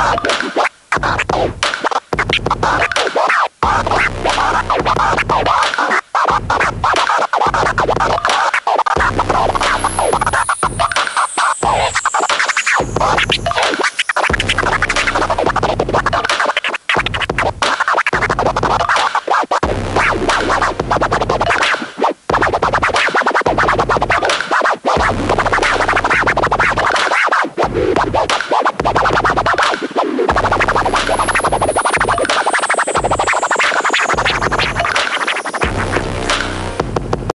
Oh,